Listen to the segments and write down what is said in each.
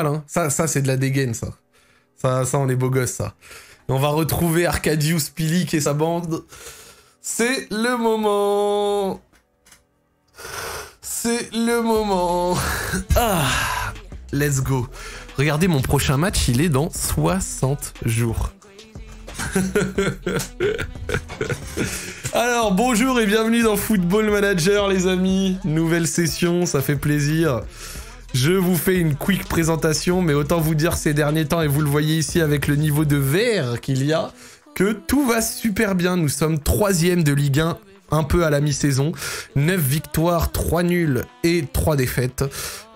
Hein. ça, ça c'est de la dégaine, ça. Ça, ça, on est beau gosse, ça. on va retrouver Arcadius Pilik et sa bande. C'est le moment. C'est le moment. Ah, let's go. Regardez, mon prochain match, il est dans 60 jours. Alors, bonjour et bienvenue dans Football Manager, les amis. Nouvelle session, ça fait plaisir. Je vous fais une quick présentation, mais autant vous dire ces derniers temps, et vous le voyez ici avec le niveau de vert qu'il y a, que tout va super bien. Nous sommes troisième de Ligue 1 un peu à la mi-saison. 9 victoires, 3 nuls et 3 défaites.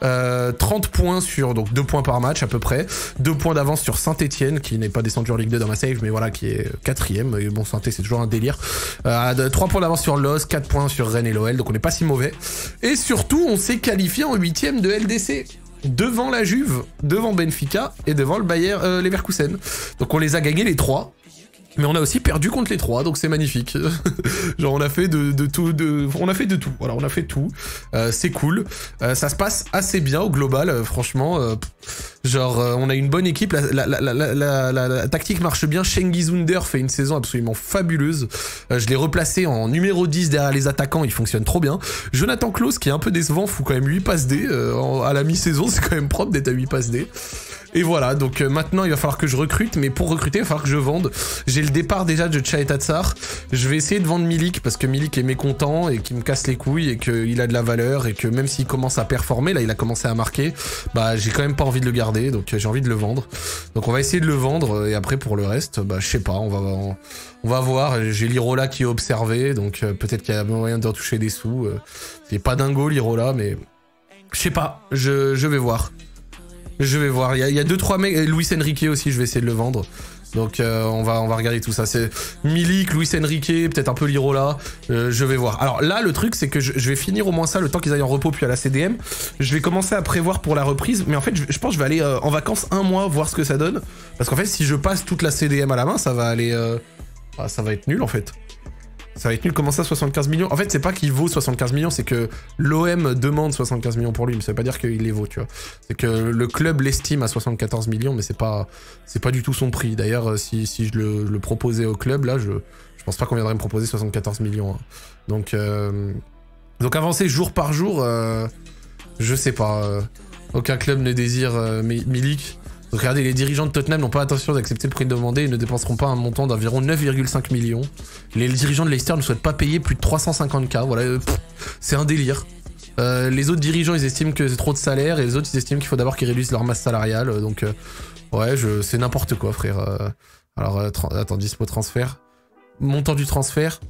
30 euh, points sur, donc 2 points par match à peu près. 2 points d'avance sur Saint-Etienne, qui n'est pas descendu en Ligue 2 dans ma save, mais voilà, qui est quatrième. Et bon, saint c'est toujours un délire. Euh, 3 points d'avance sur Los, 4 points sur Rennes et l'OL, donc on n'est pas si mauvais. Et surtout, on s'est qualifié en 8 de LDC devant la Juve, devant Benfica et devant le Bayer euh, Leverkusen. Donc on les a gagnés les trois. Mais on a aussi perdu contre les trois, donc c'est magnifique. Genre on a fait de, tout, de, on a fait de tout. Voilà, on a fait tout. Euh, c'est cool. Euh, ça se passe assez bien au global, euh, franchement. genre on a une bonne équipe. La, la, tactique marche bien. Zunder fait une saison absolument fabuleuse. je l'ai replacé en numéro 10 derrière les attaquants. Il fonctionne trop bien. Jonathan Klaus, qui est un peu décevant, fout quand même 8 passes D. à la mi-saison, c'est quand même propre d'être à 8 passes D. Et voilà, donc euh, maintenant il va falloir que je recrute, mais pour recruter, il va falloir que je vende. J'ai le départ déjà de Chaetatsar. Je vais essayer de vendre Milik parce que Milik est mécontent et qu'il me casse les couilles et qu'il a de la valeur et que même s'il commence à performer, là il a commencé à marquer, bah j'ai quand même pas envie de le garder, donc euh, j'ai envie de le vendre. Donc on va essayer de le vendre et après pour le reste, bah je sais pas, on va voir. J'ai l'Irola qui est observé, donc euh, peut-être qu'il y a moyen de retoucher des sous. Il est pas dingo l'Irola, mais je sais pas, je vais voir. Je vais voir. Il y a 2-3 mecs. Luis Enrique aussi, je vais essayer de le vendre. Donc euh, on, va, on va regarder tout ça. C'est Milik, Luis Enrique, peut-être un peu Lirola. Euh, je vais voir. Alors là, le truc, c'est que je, vais finir au moins ça le temps qu'ils aillent en repos puis à la CDM. Je vais commencer à prévoir pour la reprise. Mais en fait, je, pense que je vais aller euh, en vacances un mois voir ce que ça donne. Parce qu'en fait, si je passe toute la CDM à la main, ça va aller... Bah, ça va être nul en fait. Ça va être nul. Comment ça, 75 millions? En fait, c'est pas qu'il vaut 75 millions, c'est que l'OM demande 75 millions pour lui. Mais ça veut pas dire qu'il les vaut, tu vois. C'est que le club l'estime à 74 millions, mais c'est pas, pas du tout son prix. D'ailleurs, euh, si, si, je le, proposais au club, là, je, je pense pas qu'on viendrait me proposer 74 millions. Hein. Donc, euh, donc avancer jour par jour, euh, je sais pas. aucun club ne désire Milik. Regardez, les dirigeants de Tottenham n'ont pas l'intention d'accepter le prix demandé et ne dépenseront pas un montant d'environ 9,5 millions. Les dirigeants de Leicester ne souhaitent pas payer plus de 350k. Voilà, euh, c'est un délire. Euh, les autres dirigeants, ils estiment que c'est trop de salaire et les autres, ils estiment qu'il faut d'abord qu'ils réduisent leur masse salariale. Euh, donc, ouais, c'est n'importe quoi, frère. alors, attends, dispo transfert. Montant du transfert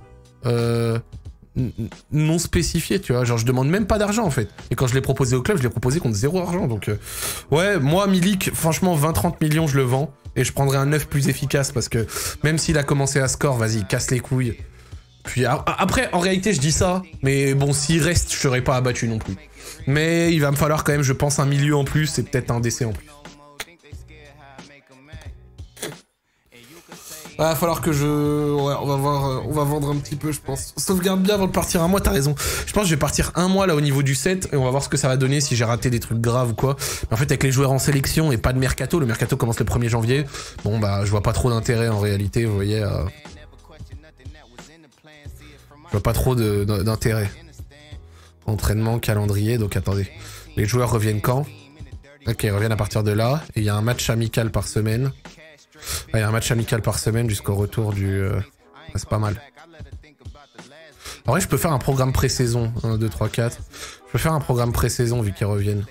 non spécifié, tu vois. Genre, je demande même pas d'argent, en fait. Et quand je l'ai proposé au club, je l'ai proposé contre zéro argent. Donc, euh, ouais, moi, Milik, franchement, 20-30 millions, je le vends. Et je prendrai un 9 plus efficace parce que même s'il a commencé à score, vas-y, casse les couilles. Puis après, en réalité, je dis ça. Mais bon, s'il reste, je serai pas abattu non plus. Mais il va me falloir quand même, je pense, un milieu en plus et peut-être un décès en plus. Va falloir que je... Ouais, on va voir, euh, on va vendre un petit peu, je pense. Sauvegarde bien avant de partir un mois, t'as raison. Je pense que je vais partir un mois là au niveau du set et on va voir ce que ça va donner si j'ai raté des trucs graves ou quoi. Mais en fait, avec les joueurs en sélection et pas de mercato, le mercato commence le 1er janvier. Bon, bah, je vois pas trop d'intérêt en réalité, vous voyez. Euh... Je vois pas trop d'intérêt. Entraînement, calendrier, donc attendez. Les joueurs reviennent quand? Ok, ils reviennent à partir de là. Et il y a un match amical par semaine. Il y a un match amical par semaine jusqu'au retour du... Euh, c'est pas mal. En vrai, je peux faire un programme pré-saison. 1, 2, 3, 4. Je peux faire un programme pré-saison vu qu'ils reviennent.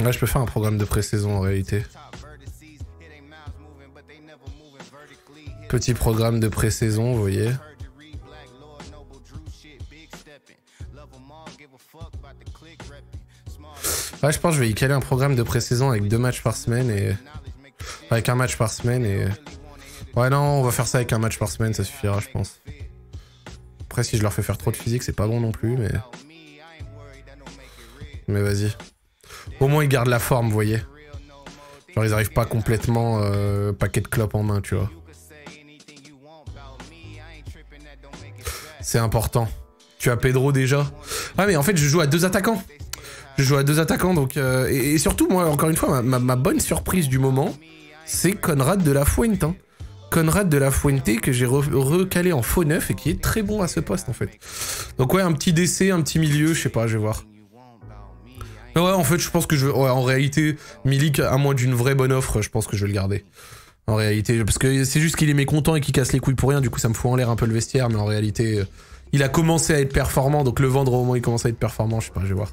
Ouais, je peux faire un programme de pré-saison en réalité. Petit programme de pré-saison, vous voyez. Ouais, je pense que je vais y caler un programme de pré-saison avec deux matchs par semaine et. Avec un match par semaine et. Ouais, non, on va faire ça avec un match par semaine, ça suffira, je pense. Après, si je leur fais faire trop de physique, c'est pas bon non plus, mais. Mais vas-y. Au moins, ils gardent la forme, vous voyez. Genre, ils arrivent pas complètement euh, paquet de clopes en main, tu vois. C'est important. Tu as Pedro déjà? Ah mais en fait je joue à deux attaquants. Je joue à deux attaquants donc... Euh, et, surtout moi encore une fois ma, bonne surprise du moment c'est Conrad de la Fuente. Hein. Conrad de la Fuente que j'ai recalé en faux neuf et qui est très bon à ce poste en fait. Donc ouais un petit décès, un petit milieu, je sais pas, je vais voir. Ouais, en fait, je pense que je. Ouais, en réalité, Milik, à moins d'une vraie bonne offre, je pense que je vais le garder. En réalité, parce que c'est juste qu'il est mécontent et qu'il casse les couilles pour rien, du coup ça me fout en l'air un peu le vestiaire, mais en réalité, euh, il a commencé à être performant, donc le vendre au moment où il commence à être performant, je sais pas, je vais voir.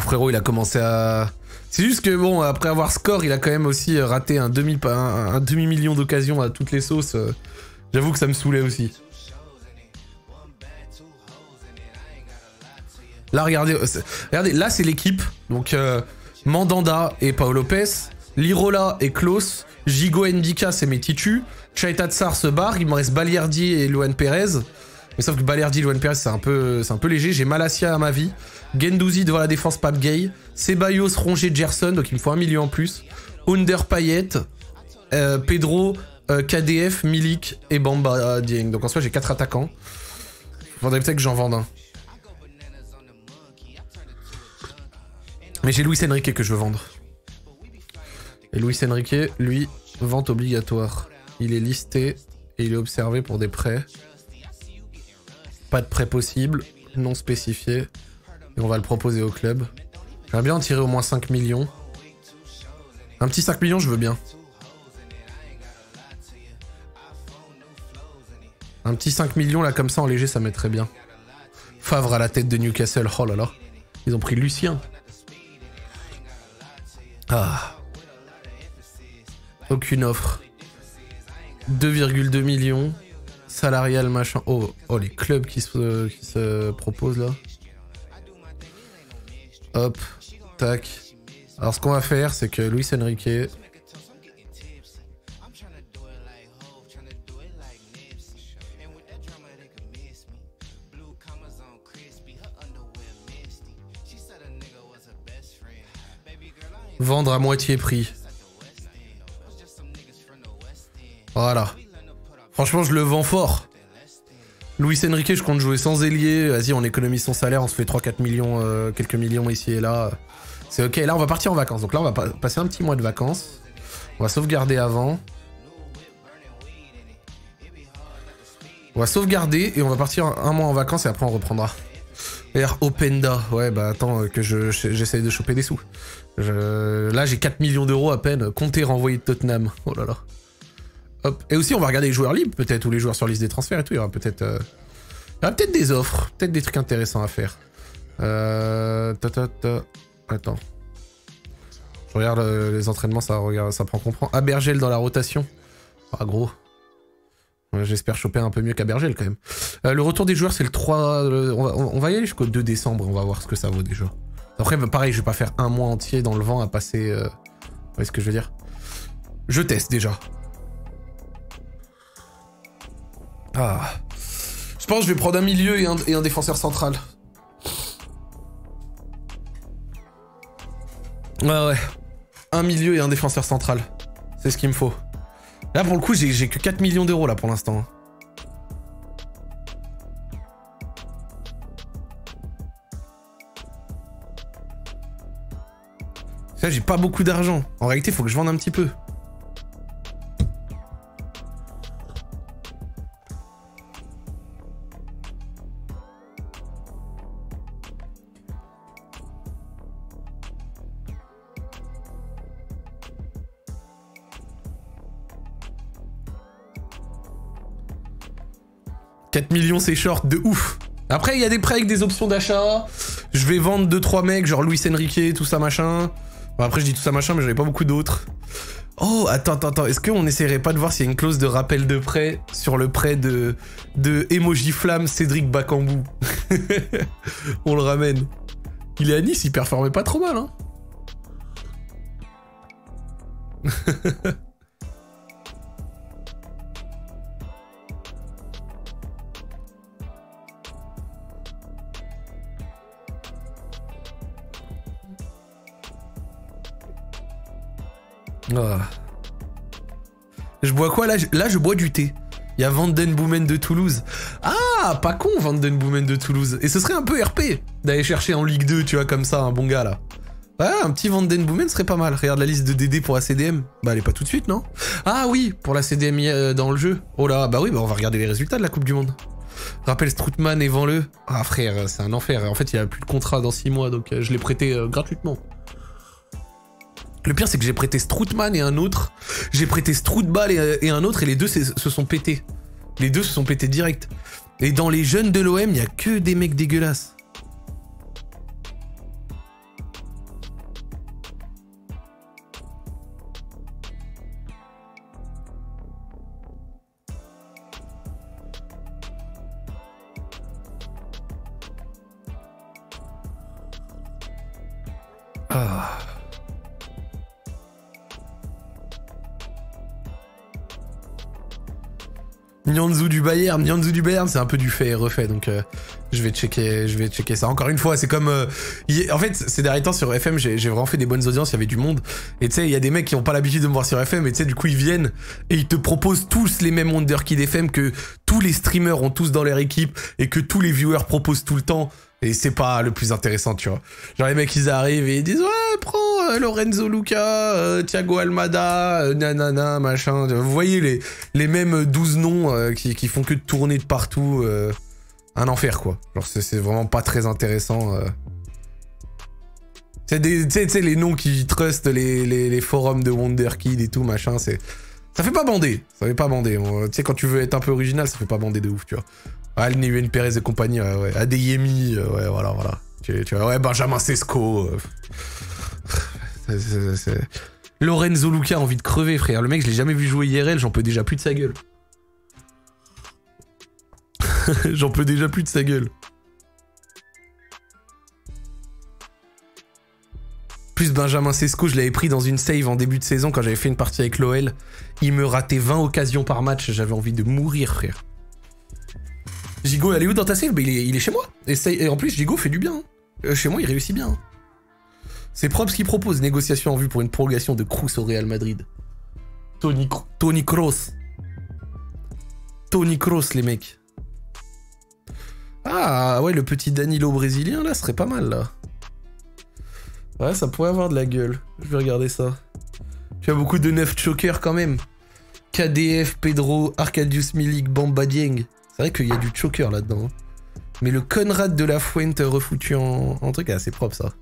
Frérot, il a commencé à... C'est juste que bon, après avoir score, il a quand même aussi raté un demi, million d'occasions à toutes les sauces. J'avoue que ça me saoulait aussi. Là, regardez, regardez là, c'est l'équipe. Donc, euh, Mandanda et Paolo Lopez. Lirola et Klaus. Gigo Ndika, c'est mes titus. Chaita Tsar se barre. Il me reste Balierdi et Luan Perez. Mais sauf que Balierdi et Luan Perez, c'est un, peu, un peu léger. J'ai Malasia à ma vie. Gendouzi devant la défense Pape Gay. Ceballos, Rongier, Gerson. Donc, il me faut un milieu en plus. Under Payet. Euh, Pedro, euh, KDF, Milik et Bamba Dieng. Donc en soi, j'ai 4 attaquants. Faudrait peut-être que j'en vende un. Mais j'ai Luis Enrique que je veux vendre. Et Luis Enrique, lui, vente obligatoire. Il est listé et il est observé pour des prêts. Pas de prêt possible, non spécifié. On va le proposer au club. J'aimerais bien en tirer au moins 5 millions. Un petit 5 millions, je veux bien. Un petit 5 millions là comme ça en léger ça mettrait bien. Favre à la tête de Newcastle, oh là là. Ils ont pris Lucien. Ah. Aucune offre. 2,2 millions. Salarial machin. Oh, oh les clubs qui se, qui se proposent là. Hop. Tac. Alors ce qu'on va faire c'est que Luis Enrique Vendre à moitié prix. Voilà. Franchement, je le vends fort. Luis Enrique, je compte jouer sans ailier. Vas-y, on économise son salaire, on se fait 3-4 millions, euh, quelques millions ici et là. C'est ok. Là, on va partir en vacances. Donc là, on va passer un petit mois de vacances. On va sauvegarder avant. On va sauvegarder et on va partir un mois en vacances et après on reprendra. R Openda. Ouais, bah attends, que j'essaye de choper des sous. Là, j'ai 4 millions d'euros à peine. Comptez renvoyer de Tottenham. Oh là là. Et aussi, on va regarder les joueurs libres, peut-être, ou les joueurs sur liste des transferts et tout. Il y aura peut-être euh, peut-être des offres, peut-être des trucs intéressants à faire. Euh... Attends. Je regarde euh, les entraînements, ça, regarde, ça prend comprend. Abergel dans la rotation. Ah, gros. J'espère choper un peu mieux qu'Abergel quand même. Euh, le retour des joueurs, c'est le 3... on, va, y aller jusqu'au 2 décembre, on va voir ce que ça vaut déjà. Après, pareil, je vais pas faire un mois entier dans le vent à passer... Euh... Vous voyez ce que je veux dire? Je teste déjà. Ah. Je pense que je vais prendre un milieu et un, défenseur central. Ouais, ouais. Un milieu et un défenseur central. C'est ce qu'il me faut. Là, pour le coup, j'ai que 4 millions d'euros, là, pour l'instant. Là, j'ai pas beaucoup d'argent. En réalité, il faut que je vende un petit peu. 4 millions, c'est short de ouf. Après, il y a des prêts avec des options d'achat. Je vais vendre 2-3 mecs, genre Luis Enrique, tout ça machin. Après, je dis tout ça machin, mais j'en ai pas beaucoup d'autres. Oh, attends, attends, attends. Est-ce qu'on essaierait pas de voir s'il y a une clause de rappel de prêt sur le prêt de, de Emoji Flamme Cédric Bakambou On le ramène. Il est à Nice, il performait pas trop mal, hein Ah. Je bois quoi là? Là, je bois du thé. Il y a Vanden Boomen de Toulouse. Ah, pas con Vanden Boomen de Toulouse. Et ce serait un peu RP d'aller chercher en Ligue 2, tu vois, comme ça, un bon gars là. Ouais, un petit Vanden Boomen serait pas mal. Regarde la liste de DD pour la CDM. Bah, elle est pas tout de suite, non? Ah oui, pour la CDM euh, dans le jeu. Oh là, bah oui, bah on va regarder les résultats de la Coupe du Monde. Rappelle Stroutman et vends-le. Ah frère, c'est un enfer. En fait, il a plus de contrat dans 6 mois, donc euh, je l'ai prêté euh, gratuitement. Le pire, c'est que j'ai prêté Stroutman et un autre. J'ai prêté Stroutball et, un autre, et les deux se sont pétés. Les deux se sont pétés direct. Et dans les jeunes de l'OM, il y a que des mecs dégueulasses. Ah. Nyanzu du Bayern, Nyanzu du Bayern, c'est un peu du fait et refait, donc euh, je vais checker, je vais checker ça. Encore une fois, c'est comme, euh, en fait, ces derniers temps sur FM, j'ai vraiment fait des bonnes audiences, il y avait du monde, et tu sais, il y a des mecs qui ont pas l'habitude de me voir sur FM, et tu sais, du coup, ils viennent et ils te proposent tous les mêmes Wonder Kid FM que tous les streamers ont tous dans leur équipe et que tous les viewers proposent tout le temps. Et c'est pas le plus intéressant, tu vois. Genre les mecs ils arrivent et ils disent ouais prends euh, Lorenzo Luca, euh, Thiago Almada, euh, nanana machin. Vous voyez les, les mêmes 12 noms qui, qui, font que de tourner de partout. un enfer quoi. Genre c'est vraiment pas très intéressant. C'est tu sais, les noms qui trustent les, les, les, forums de Wonderkid et tout machin, c'est... Ça fait pas bander, ça fait pas bander. Tu sais, quand tu veux être un peu original, ça fait pas bander de ouf, tu vois. Ah, le Perez et compagnie, ouais, ouais. Adeyemi, euh, ouais, voilà, voilà. Ouais, Benjamin Sesco. Euh. Lorenzo Luca a envie de crever, frère. Le mec, je l'ai jamais vu jouer IRL, j'en peux déjà plus de sa gueule. j'en peux déjà plus de sa gueule. Plus Benjamin Sesco, je l'avais pris dans une save en début de saison quand j'avais fait une partie avec l'OL. Il me ratait 20 occasions par match, j'avais envie de mourir, frère. Gigo, elle est où dans ta save bah, il, est, chez moi. Et, en plus, Gigo fait du bien. Hein. Euh, chez moi, il réussit bien. C'est Props qui propose négociation en vue pour une prolongation de Cruz au Real Madrid. Tony, Tony Kroos. Tony Kroos, les mecs. Ah, ouais, le petit Danilo brésilien, là, serait pas mal, là. Ouais, ça pourrait avoir de la gueule. Je vais regarder ça. Tu as beaucoup de neuf chokers, quand même. KDF, Pedro, Arcadius Milik, Bamba Dieng. C'est vrai qu'il y a du choker là-dedans. Hein. Mais le Conrad de la Fuente refoutu en, truc, c'est propre ça.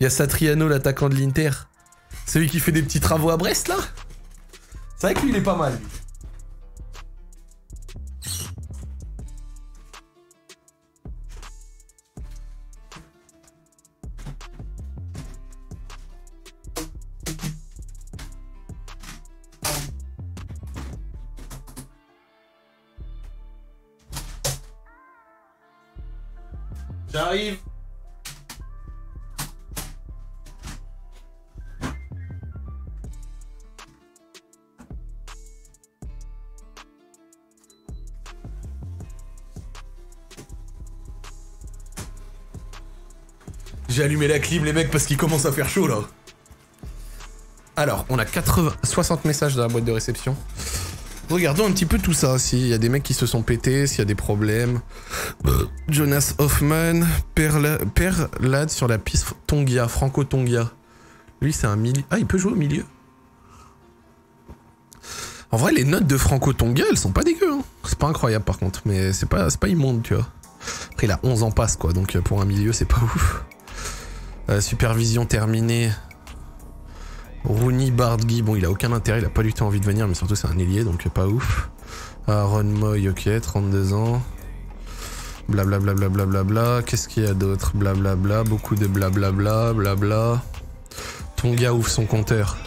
Il y a Satriano, l'attaquant de l'Inter. Celui qui fait des petits travaux à Brest là C'est vrai que lui il est pas mal. J'ai allumé la clim les mecs parce qu'il commence à faire chaud là. Alors, on a 80, 60 messages dans la boîte de réception. Regardons un petit peu tout ça, s'il y a des mecs qui se sont pétés, s'il y a des problèmes. Euh, Jonas Hoffman, Père Lad sur la piste Tongia, Franco Tongia. Lui, c'est un milieu. Ah, il peut jouer au milieu. En vrai, les notes de Franco Tongia, elles sont pas dégueu. Hein. C'est pas incroyable par contre, mais c'est pas, pas immonde, tu vois. Après, il a 11 ans passe, quoi, donc pour un milieu, c'est pas ouf. Euh, supervision terminée. Rooney Bardgui, bon, il a aucun intérêt, il a pas du tout envie de venir, mais surtout c'est un ailier, donc pas ouf. Aaron Moy, ok, 32 ans. Blablabla, bla bla bla Qu'est-ce qu'il y a d'autre? Blablabla, beaucoup de blablabla, blabla. Ton gars ouvre son compteur.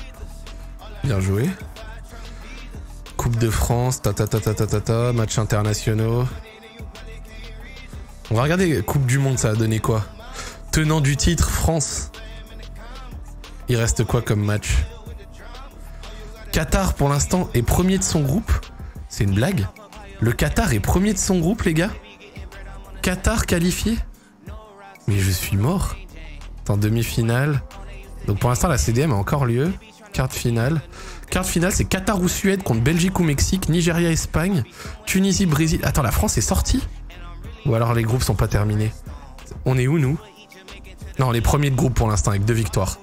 Bien joué. Coupe de France, ta ta ta ta ta ta ta, match internationaux. On va regarder Coupe du Monde, ça a donné quoi? Tenant du titre, France. Il reste quoi comme match? Qatar pour l'instant est premier de son groupe. C'est une blague Le Qatar est premier de son groupe les gars Qatar qualifié? Mais je suis mort. en demi-finale. Donc pour l'instant, la CDM a encore lieu. Carte finale. Carte finale, c'est Qatar ou Suède contre Belgique ou Mexique, Nigeria, Espagne, Tunisie, Brésil. Attends, la France est sortie? Ou alors les groupes sont pas terminés? On est où, nous? Non, les premiers de groupe pour l'instant, avec deux victoires.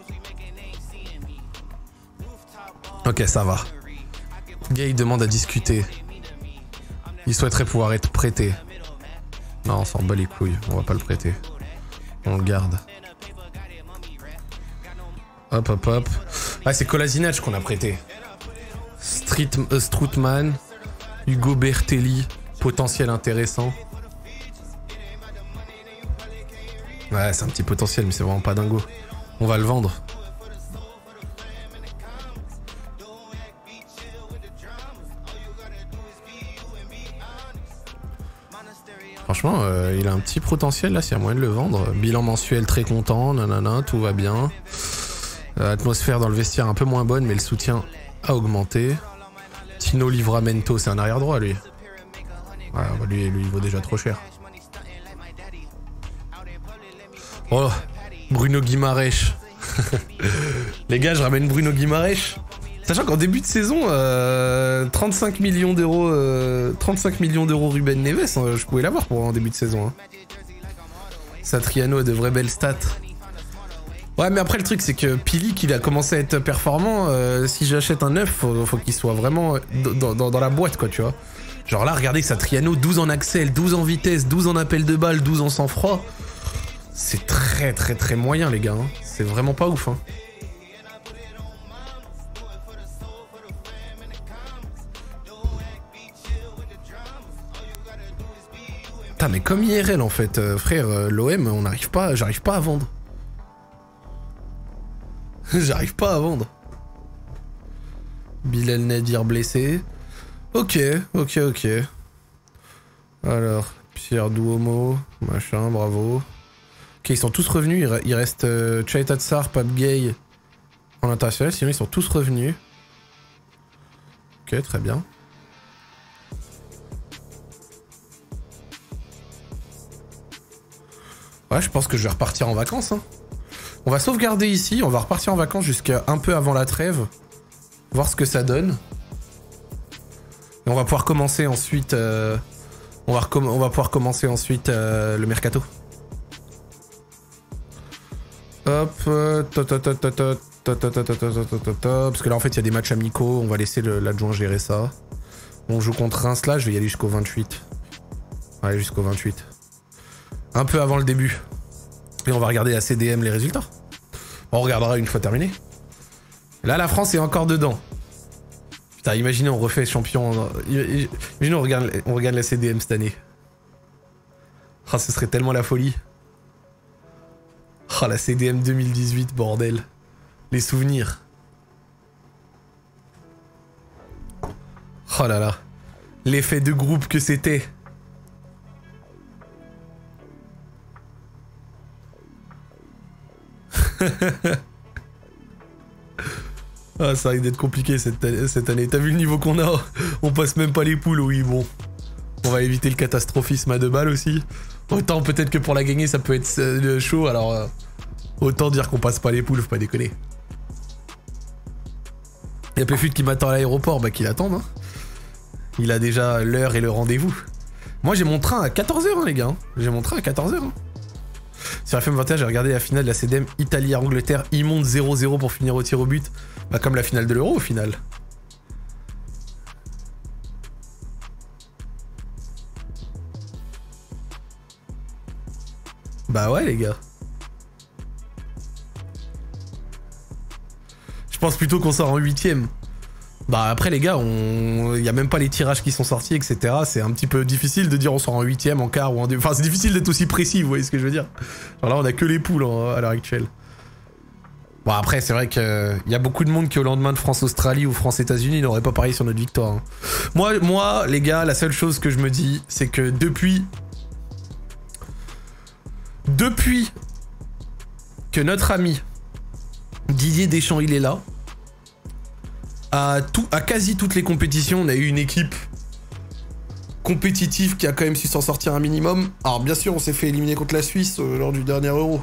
Ok, ça va. Gay demande à discuter. Il souhaiterait pouvoir être prêté. Non, on s'en bat les couilles, on va pas le prêter. On le garde. Hop, hop, hop. Ah, c'est Kolasinac qu'on a prêté. Street, euh, Hugo Bertelli, potentiel intéressant. Ouais, c'est un petit potentiel, mais c'est vraiment pas dingo. On va le vendre. Il a un petit potentiel là, s'il y a moyen de le vendre. Bilan mensuel très content, nanana, tout va bien. Euh, atmosphère dans le vestiaire un peu moins bonne, mais le soutien a augmenté. Tino Livramento, c'est un arrière droit lui. Ouais, bah, lui, lui, il vaut déjà trop cher. Oh, Bruno Guimarèche. Les gars, je ramène Bruno Guimarèche. Sachant qu'en début de saison, 35 euh, millions d'euros, 35 euh, millions d'euros Ruben Neves, hein, je pouvais l'avoir pour en début de saison. Hein. Satriano a de vraies belles stats. Ouais, mais après le truc c'est que Pili, il a commencé à être performant. Euh, si j'achète un neuf, faut, qu'il soit vraiment dans, la boîte, quoi, tu vois. Genre là, regardez Satriano, 12 en axel, 12 en vitesse, 12 en appel de balle, 12 en sang-froid. C'est très très très moyen, les gars. Hein. C'est vraiment pas ouf. Hein. Putain, mais comme IRL en fait, euh, frère, euh, l'OM, on n'arrive pas, j'arrive pas à vendre. j'arrive pas à vendre. Bilal Nadir blessé. Ok, ok, ok. Alors, Pierre Duomo, machin, bravo. Ok, ils sont tous revenus. Il, reste euh, Tatsar, Pape Gay en international. Sinon, ils sont tous revenus. Ok, très bien. Ouais, je pense que je vais repartir en vacances. Hein. On va sauvegarder ici, on va repartir en vacances jusqu'à un peu avant la trêve. Voir ce que ça donne. Et on va pouvoir commencer ensuite... Euh, on, va on, va pouvoir commencer ensuite euh, le mercato. Hop, parce que là en fait il y a des matchs amicaux, on va laisser l'adjoint gérer ça. On joue contre Reims là, je vais y aller jusqu'au 28. Allez jusqu'au 28 un peu avant le début. Et on va regarder la CDM les résultats. On regardera une fois terminé. Là, la France est encore dedans. Putain, imaginez, on refait champion. Imaginez, on regarde, on la CDM cette année. Ah, ce serait tellement la folie. Ah, la CDM 2018, bordel. Les souvenirs. Oh là là. L'effet de groupe que c'était. Ah, ça risque d'être compliqué cette, année. T'as vu le niveau qu'on a On passe même pas les poules, oui, bon. On va éviter le catastrophisme à deux balles aussi. Autant peut-être que pour la gagner, ça peut être euh, chaud, alors... Euh, autant dire qu'on passe pas les poules, faut pas déconner. Y'a Péfut qui m'attend à l'aéroport, bah qu'il attende. Hein. Il a déjà l'heure et le rendez-vous. Moi j'ai mon train à 14h, hein, les gars. J'ai mon train à 14h. Sur FM21, j'ai regardé la finale de la CDM Italie-Angleterre. Il monte 0-0 pour finir au tir au but. Bah, comme la finale de l'Euro au final. Bah ouais, les gars. Je pense plutôt qu'on sort en huitième. Bah après les gars, il y a même pas les tirages qui sont sortis, etc. C'est un petit peu difficile de dire on sort en huitième, en quart ou en. Enfin c'est difficile d'être aussi précis, vous voyez ce que je veux dire. Alors là on a que les poules hein, à l'heure actuelle. Bon après c'est vrai qu'il y a beaucoup de monde qui au lendemain de France-Australie ou France-États-Unis n'aurait pas parié sur notre victoire. Hein. Moi, moi les gars, la seule chose que je me dis, c'est que depuis... Depuis que notre ami Didier Deschamps il est là, à, quasi toutes les compétitions, on a eu une équipe compétitive qui a quand même su s'en sortir un minimum. Alors bien sûr, on s'est fait éliminer contre la Suisse euh, lors du dernier Euro.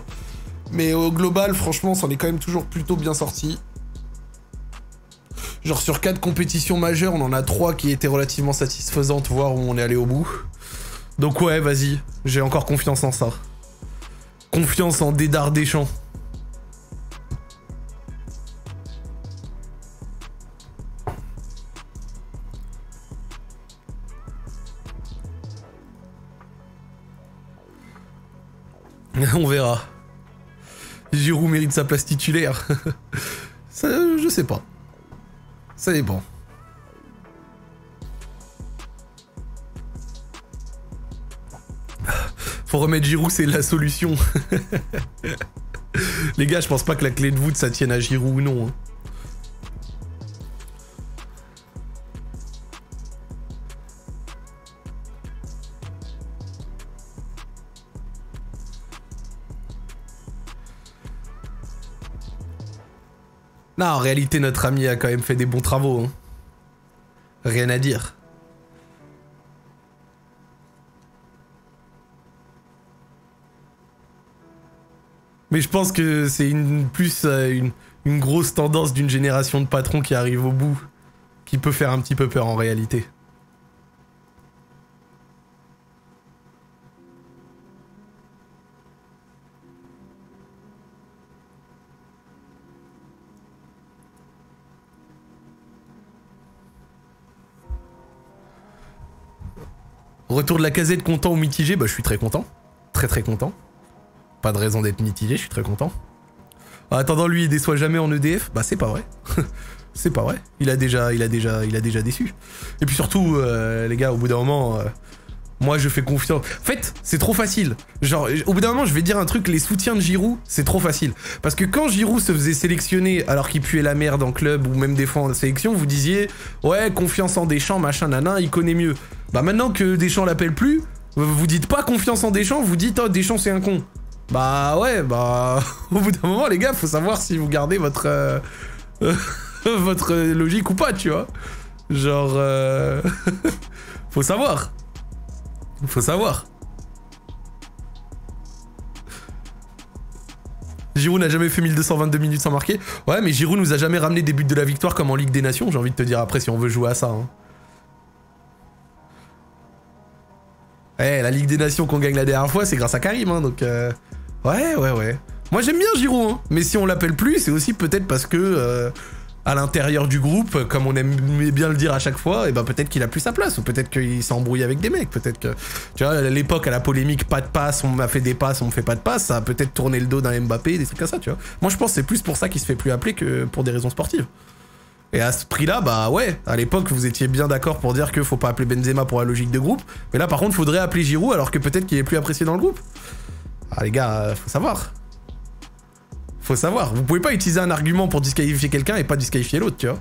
Mais au global, franchement, on s'en est quand même toujours plutôt bien sorti. Genre sur 4 compétitions majeures, on en a 3 qui étaient relativement satisfaisantes, voire où on est allé au bout. Donc ouais, vas-y, j'ai encore confiance en ça. Confiance en Dédard Deschamps. On verra. Giroud mérite sa place titulaire. Je sais pas. Ça dépend. Faut remettre Giroud, c'est la solution. Les gars, je pense pas que la clé de voûte, ça tienne à Giroud ou non. Hein. Non, en réalité, notre ami a quand même fait des bons travaux. Hein. Rien à dire. Mais je pense que c'est une, plus euh, une, une grosse tendance d'une génération de patrons qui arrive au bout, qui peut faire un petit peu peur en réalité. Retour de la casette content ou mitigé Bah je suis très content. Très très content. Pas de raison d'être mitigé, je suis très content. En attendant, lui, il déçoit jamais en EDF Bah c'est pas vrai. c'est pas vrai. Il a déjà, il a déjà, il a déjà déçu. Et puis surtout, euh, les gars, au bout d'un moment, euh, moi je fais confiance. En fait, c'est trop facile. Genre, au bout d'un moment, je vais dire un truc, les soutiens de Giroud, c'est trop facile. Parce que quand Giroud se faisait sélectionner alors qu'il puait la merde en club ou même des fois en sélection, vous disiez Ouais, confiance en Deschamps, machin, nanan, il connaît mieux. Bah maintenant que Deschamps l'appelle plus, vous dites pas confiance en Deschamps, vous dites Oh, Deschamps c'est un con. Bah ouais, bah au bout d'un moment, les gars, faut savoir si vous gardez votre. Euh, votre logique ou pas, tu vois. Genre. Euh, faut savoir. Faut savoir. Giroud n'a jamais fait 1222 minutes sans marquer. Ouais, mais Giroud nous a jamais ramené des buts de la victoire comme en Ligue des Nations, j'ai envie de te dire après si on veut jouer à ça. Hein. Eh, la Ligue des Nations qu'on gagne la dernière fois, c'est grâce à Karim, hein, donc... Euh... Ouais, ouais, ouais. Moi j'aime bien Giroud, hein, mais si on l'appelle plus, c'est aussi peut-être parce que... Euh, à l'intérieur du groupe, comme on aime bien le dire à chaque fois, et ben peut-être qu'il a plus sa place, ou peut-être qu'il s'embrouille avec des mecs, peut-être que, tu vois, à l'époque, à la polémique, pas de passe, on m'a fait des passes, on me fait pas de passe, ça a peut-être tourné le dos d'un Mbappé, des trucs comme ça, tu vois. Moi, je pense que c'est plus pour ça qu'il se fait plus appeler que pour des raisons sportives. Et à ce prix-là, bah ouais, à l'époque, vous étiez bien d'accord pour dire qu'il faut pas appeler Benzema pour la logique de groupe, mais là, par contre, faudrait appeler Giroud alors que peut-être qu'il est plus apprécié dans le groupe. Ah les gars, euh, faut savoir. Faut savoir, vous pouvez pas utiliser un argument pour disqualifier quelqu'un et pas disqualifier l'autre, tu vois.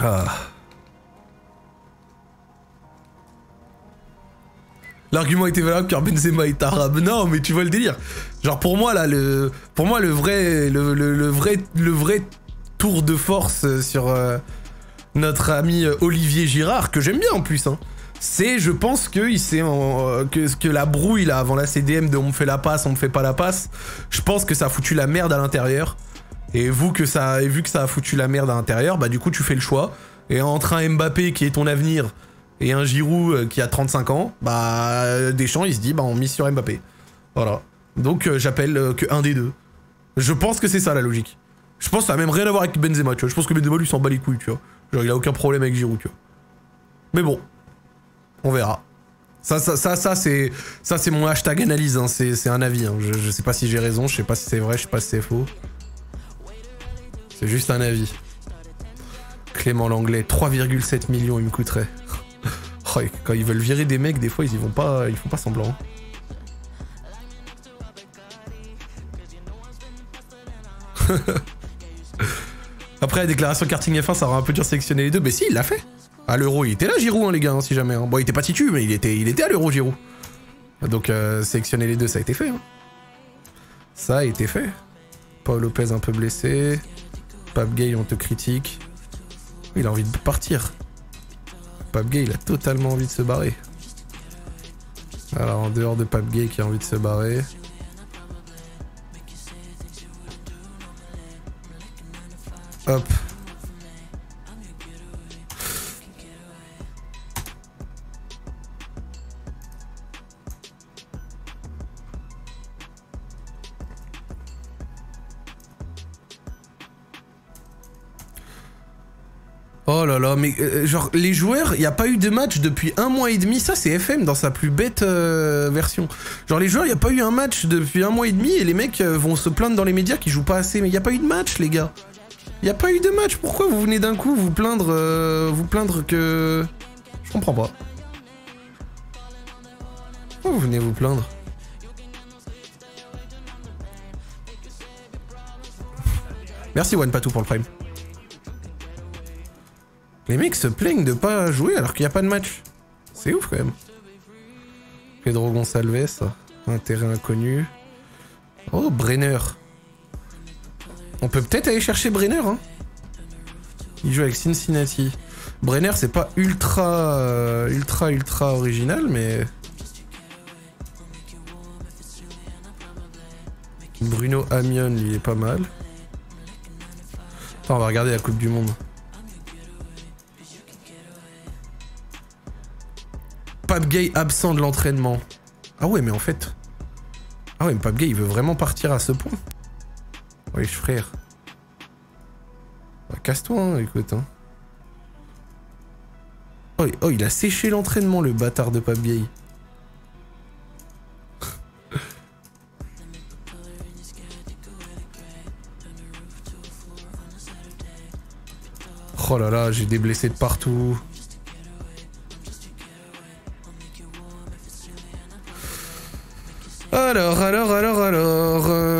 Ah. L'argument était valable car Benzema est arabe. Non, mais tu vois le délire. Genre pour moi là, le, pour moi le vrai, le, vrai, le vrai tour de force sur, euh, notre ami euh, Olivier Girard, que j'aime bien en plus, hein, c'est, je pense que, il euh, que, que la brouille là avant la CDM de on me fait la passe, on me fait pas la passe, je pense que ça a foutu la merde à l'intérieur. Et vous que ça, et vu que ça a foutu la merde à l'intérieur, bah du coup tu fais le choix. Et entre un Mbappé qui est ton avenir et un Giroud euh, qui a 35 ans, bah Deschamps il se dit bah on mise sur Mbappé. Voilà. Donc j'appelle que un des deux. Je pense que c'est ça la logique. Je pense que ça a même rien à voir avec Benzema, tu vois. Je pense que Benzema lui s'en bat les couilles, tu vois. Genre, il a aucun problème avec Giroud. Mais bon, on verra. Ça, ça, ça, c'est, ça, c'est mon hashtag analyse. Hein. C'est, un avis. Hein. Je, je, sais pas si j'ai raison. Je sais pas si c'est vrai. Je sais pas si c'est faux. C'est juste un avis. Clément Langlais, 3,7 millions, il me coûterait. Oh, quand ils veulent virer des mecs, des fois, ils y vont pas, ils font pas semblant. Après, la déclaration karting F1, ça aura un peu dur sélectionner les deux. Mais si, il l'a fait. À l'euro, il était là, Giroud, hein, les gars, hein, si jamais. Hein. Bon, il était pas titu, mais il était, il était à l'euro, Giroud. Donc, euh, sélectionner les deux, ça a été fait. Ça a été fait. Paul Lopez un peu blessé. Pape Gay, on te critique. Il a envie de partir. Pape Gay, il a totalement envie de se barrer. Alors, en dehors de Pape Gay qui a envie de se barrer. Hop. Oh là là, mais euh, genre les joueurs, il n'y a pas eu de match depuis un mois et demi. Ça, c'est FM dans sa plus bête euh, version. Genre les joueurs, il n'y a pas eu un match depuis un mois et demi et les mecs euh, vont se plaindre dans les médias qu'ils jouent pas assez. Mais il n'y a pas eu de match, les gars. Il a pas eu de match. Pourquoi vous venez d'un coup vous plaindre, vous plaindre que. Je comprends pas. Pourquoi vous venez vous plaindre Merci One Patou pour le prime. Les mecs se plaignent de pas jouer alors qu'il n'y a pas de match. C'est ouf quand même. Pedro Gonçalves, un terrain inconnu. Oh, Brenner. On peut peut-être aller chercher Brenner, hein. Il joue avec Cincinnati. Brenner, c'est pas ultra, euh, ultra, ultra original, mais... Bruno Amion, lui, il est pas mal. Attends, on va regarder la Coupe du Monde. Pape Gay absent de l'entraînement. Ah ouais, mais en fait... Ah ouais, mais Pape Gay, il veut vraiment partir à ce point Oui, frère. Bah, Casse-toi, hein, écoute. Hein. Oh, oh, il a séché l'entraînement, le bâtard de Gay. oh là là, j'ai des blessés de partout. Alors, alors, alors, alors... Euh,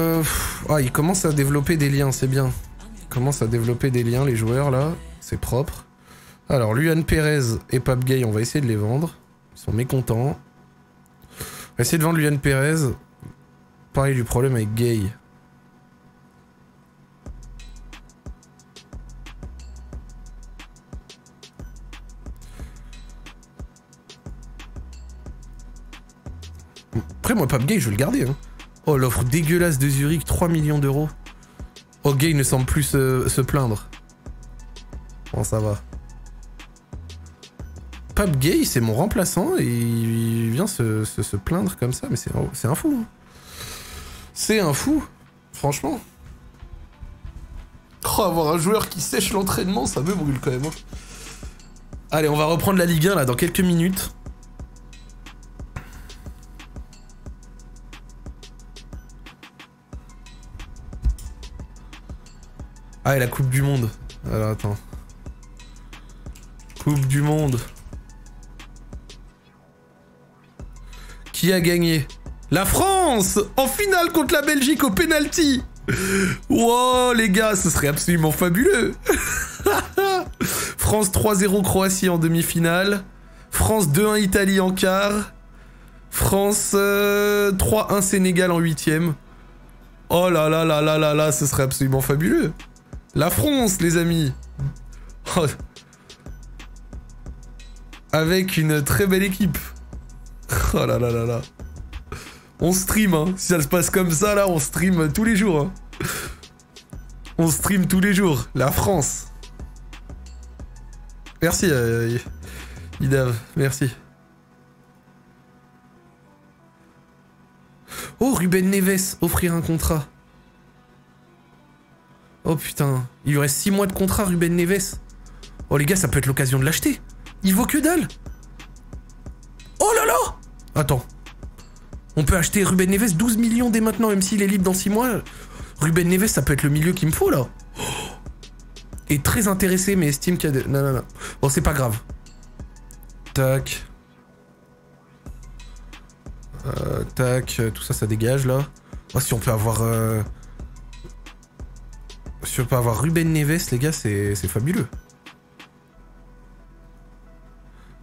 ah, ils commencent à développer des liens, c'est bien. Ils commencent à développer des liens, les joueurs, là. C'est propre. Alors, Luan Perez et Pape Gay, on va essayer de les vendre. Ils sont mécontents. On va essayer de vendre Luan Perez. Pareil du problème avec Gay. Après, moi, Pape Gay, je vais le garder. Hein. Oh, l'offre dégueulasse de Zurich, 3 millions d'euros. Oh, Gay ne semble plus se, plaindre. Bon, ça va. Pape Gay, c'est mon remplaçant et il vient se, plaindre comme ça, mais c'est un fou. Hein. C'est un fou, franchement. Oh, avoir un joueur qui sèche l'entraînement, ça me brûle quand même. Hein. Allez, on va reprendre la Ligue 1 là dans quelques minutes. Ah, et la Coupe du Monde. Alors, attends. Coupe du Monde. Qui a gagné? La France En finale contre la Belgique au penalty Wow, les gars, ce serait absolument fabuleux France 3-0 Croatie en demi-finale. France 2-1 Italie en quart. France 3-1 euh, Sénégal en huitième. Oh là là là là là là, ce serait absolument fabuleux. La France, les amis oh. Avec une très belle équipe. Oh là là là là. On stream, hein. Si ça se passe comme ça, là, on stream tous les jours. Hein. On stream tous les jours. La France. Merci, euh, Idav. Merci. Oh, Ruben Neves, offrir un contrat. Oh putain, il lui reste 6 mois de contrat, Ruben Neves. Oh les gars, ça peut être l'occasion de l'acheter. Il vaut que dalle. Oh là là Attends. On peut acheter Ruben Neves 12 millions dès maintenant, même s'il est libre dans 6 mois. Ruben Neves, ça peut être le milieu qu'il me faut là. Et très intéressé, mais estime qu'il y a des... Non, non, non. Bon, c'est pas grave. Tac. Euh, tac, tout ça, ça dégage là. Oh, si on peut avoir... Euh, si on peut avoir Ruben Neves, les gars, c'est fabuleux.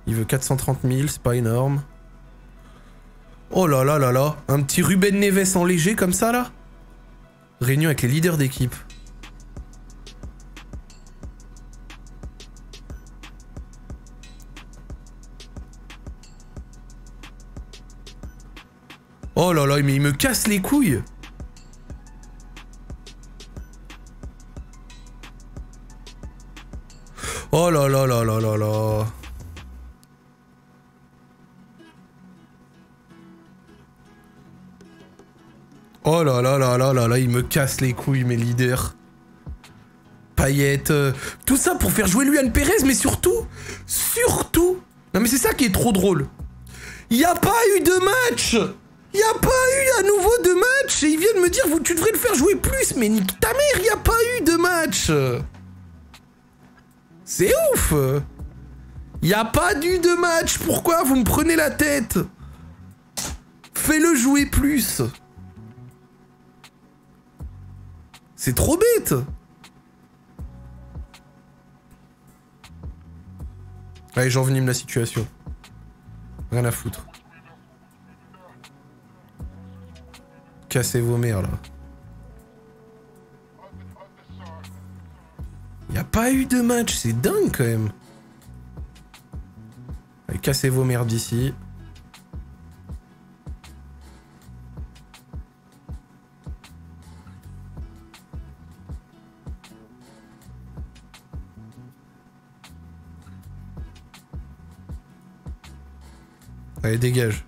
Il veut 430 000, c'est pas énorme. Oh là là là là, un petit Ruben Neves en léger comme ça là? Réunion avec les leaders d'équipe. Oh là là, mais il me casse les couilles Oh là là là là là là. Oh là là là là là là, il me casse les couilles, mes leaders. Paillettes, euh, tout ça pour faire jouer Luan Perez, mais surtout, surtout, non mais c'est ça qui est trop drôle. Il n'y a pas eu de match Il n'y a pas eu à nouveau de match Et ils viennent me dire, tu devrais le faire jouer plus, mais nique ta mère, il n'y a pas eu de match C'est ouf Il a pas eu de match, pourquoi vous me prenez la tête? Fais-le jouer plus C'est trop bête Allez, j'envenime la situation. Rien à foutre. Cassez vos mères, là. Y a pas eu de match, c'est dingue, quand même. Cassez vos mères d'ici. Allez, dégage.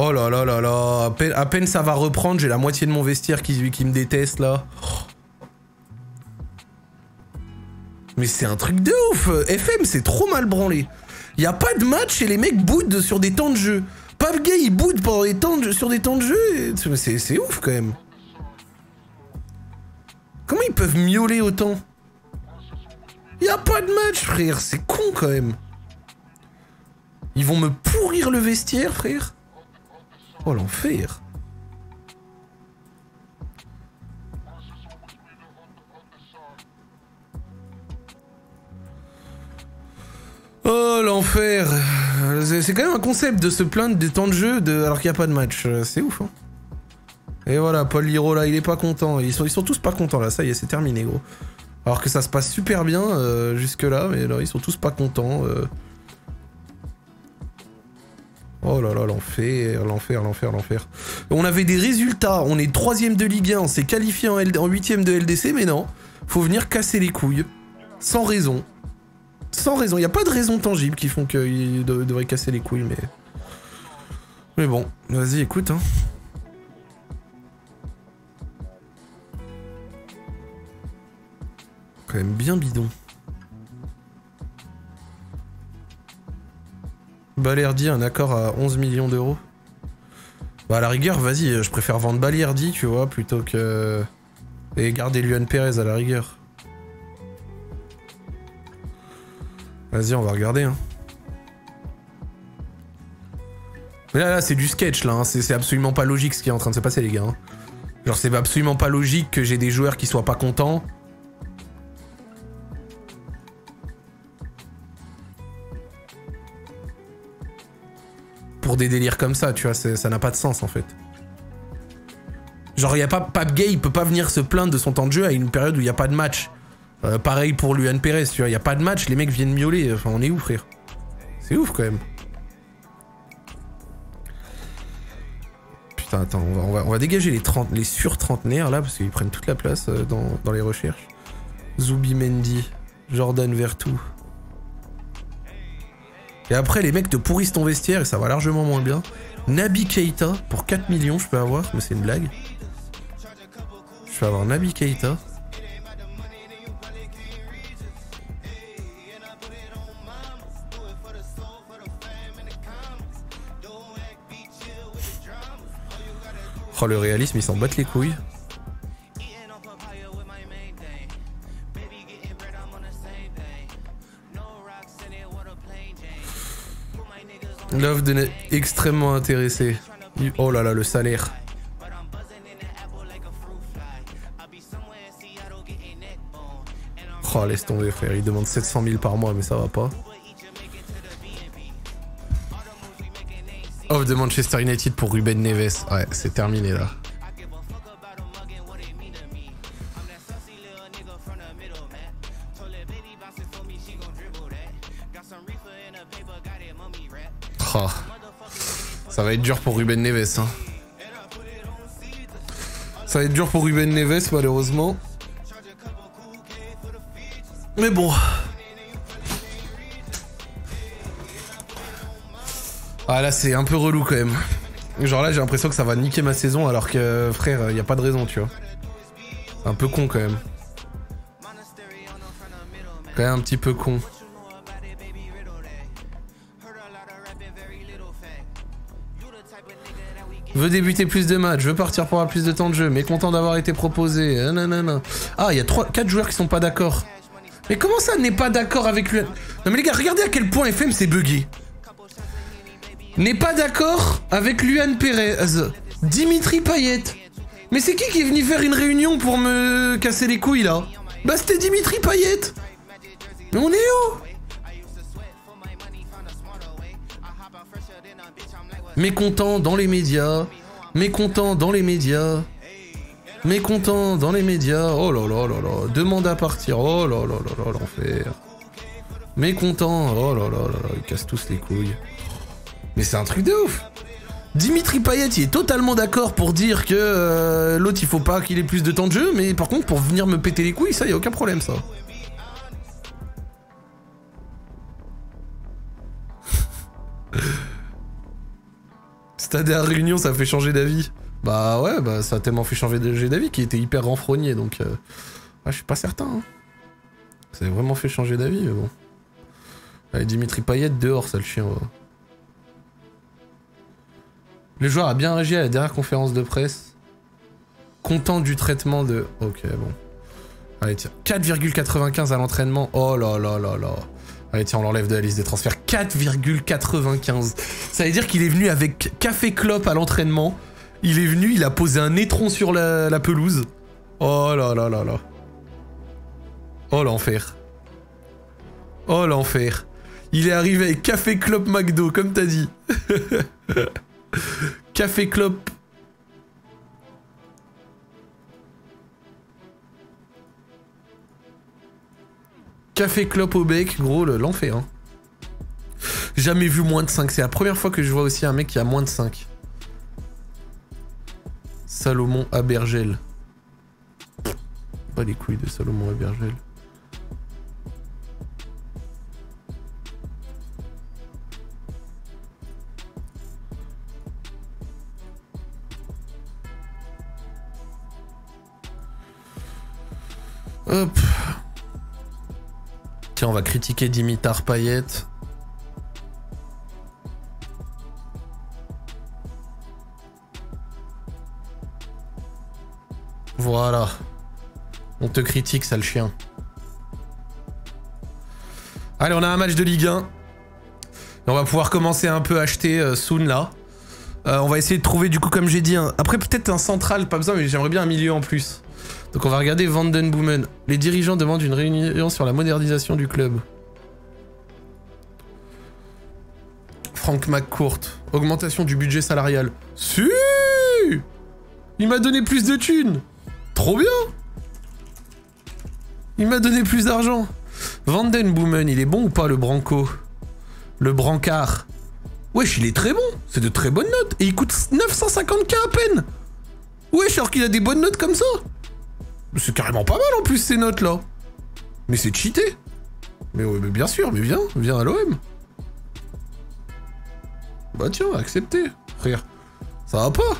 Oh là là là à peine, ça va reprendre, j'ai la moitié de mon vestiaire qui, me déteste là. Mais c'est un truc de ouf FM, c'est trop mal branlé. Y a pas de match et les mecs boudent sur des temps de jeu. Gay, il boude pendant des temps sur des temps de jeu. C'est ouf quand même. Comment ils peuvent miauler autant? Y a pas de match, frère. C'est con quand même. Ils vont me pourrir le vestiaire, frère. Oh l'enfer. Oh l'enfer C'est quand même un concept de se plaindre des temps de jeu de... alors qu'il n'y a pas de match. C'est ouf. Hein. Et voilà, Paul Liro là, il est pas content. Ils sont, ils sont tous pas contents là, ça y est, c'est terminé gros. Alors que ça se passe super bien euh, jusque là, mais là ils sont tous pas contents. Euh. Oh là là, l'enfer, l'enfer, l'enfer, l'enfer. On avait des résultats, on est troisième de Ligue 1, on s'est qualifié en, huitième de LDC, mais non, faut venir casser les couilles. Sans raison. Sans raison, il n'y a pas de raison tangible qui font qu'ils devraient casser les couilles, mais... Mais bon, vas-y, écoute, hein. Quand même bien bidon. Balerdi, un accord à 11 millions d'euros. Bah à la rigueur, vas-y, je préfère vendre Balerdi, tu vois, plutôt que... Et garder Luan Perez à la rigueur. Vas-y, on va regarder, hein. Mais là, là c'est du sketch, là, hein. c'est absolument pas logique ce qui est en train de se passer, les gars. Hein. Genre, c'est absolument pas logique que j'ai des joueurs qui soient pas contents. Pour des délires comme ça, tu vois, ça n'a pas de sens en fait. Genre, y a pas Pape Gay, il peut pas venir se plaindre de son temps de jeu à une période où il n'y a pas de match. Euh, pareil pour Luan Perez, tu vois, il n'y a pas de match, les mecs viennent miauler. Enfin, on est où, frère C'est ouf quand même. Putain, attends, on va, dégager les, 30, les sur-trentenaires là, parce qu'ils prennent toute la place euh, dans, les recherches. Zubi Mendy, Jordan Vertou. Et après, les mecs te pourrissent ton vestiaire et ça va largement moins bien. Nabi Keita, pour 4 millions, je peux avoir, mais c'est une blague. Je peux avoir Nabi Keita. Oh, le réalisme, ils s'en battent les couilles. Love est extrêmement intéressé. Oh là là, le salaire. Oh, laisse tomber, frère. Il demande 700 000 par mois, mais ça va pas. Off de Manchester United pour Ruben Neves. Ouais, c'est terminé là. Va être dur pour Ruben Neves. Hein. Ça va être dur pour Ruben Neves, malheureusement. Mais bon. Ah là, c'est un peu relou quand même. Genre là, j'ai l'impression que ça va niquer ma saison alors que, frère, il a pas de raison, tu vois. C'est un peu con quand même. Quand même un petit peu con. Veux débuter plus de matchs, veux partir pour avoir plus de temps de jeu, mais content d'avoir été proposé. Euh, ah, il y a 3, 4 joueurs qui sont pas d'accord. Mais comment ça n'est pas d'accord avec lui? Non mais les gars, regardez à quel point FM s'est bugué. N'est pas d'accord avec Luan Perez. Dimitri Payet. Mais c'est qui qui est venu faire une réunion pour me casser les couilles là? Bah c'était Dimitri Payet. Mais on est où? Mécontent dans les médias. Mécontent dans les médias. Mécontent dans les médias. Oh là là là là. Demande à partir. Oh là là là là, l'enfer. Mécontent. Oh là là là là. Ils cassent tous les couilles. Mais c'est un truc de ouf. Dimitri Payet, il est totalement d'accord pour dire que euh, l'autre, il faut pas qu'il ait plus de temps de jeu, mais par contre, pour venir me péter les couilles, ça, y a aucun problème, ça. Stade à Réunion, ça fait changer d'avis. Bah ouais, bah ça a tellement fait changer d'avis qu'il était hyper renfrogné, donc... Euh, ah, je suis pas certain. Hein. Ça a vraiment fait changer d'avis, mais bon. Allez, Dimitri Payet dehors, ça le chien. Le joueur a bien réagi à la dernière conférence de presse. Content du traitement de... Ok, bon. Allez, tiens. 4,95 à l'entraînement. Oh là là là là. Allez, tiens, on l'enlève de la liste des transferts. 4,95. Ça veut dire qu'il est venu avec café clope à l'entraînement. Il est venu, il a posé un étron sur la, pelouse. Oh là là là là. Oh l'enfer. Oh l'enfer. Il est arrivé avec café clope McDo, comme t'as dit. café clope Café clope au bec, gros, l'enfer. Hein. Jamais vu moins de 5. C'est la première fois que je vois aussi un mec qui a moins de 5. Salomon Abergel. Pas les couilles de Salomon Abergel. Critiquer Dimitar Payet. Voilà. On te critique, sale chien. Allez, on a un match de Ligue 1. On va pouvoir commencer un peu à acheter euh, soon là. Euh, on va essayer de trouver du coup, comme j'ai dit, après peut-être un central, pas besoin, mais j'aimerais bien un milieu en plus. Donc on va regarder Vandenboomen. Les dirigeants demandent une réunion sur la modernisation du club. Frank McCourt. Augmentation du budget salarial. Si Il m'a donné plus de thunes Trop bien Il m'a donné plus d'argent. Vandenboomen, il est bon ou pas le Branco? Le Brancard Wesh, il est très bon. C'est de très bonnes notes. Et il coûte 950k à peine. Wesh, alors qu'il a des bonnes notes comme ça. C'est carrément pas mal en plus ces notes là. Mais c'est cheaté. Mais, ouais, mais bien sûr, mais viens, viens à l'OM. Bah tiens, accepté, frère. Ça va pas.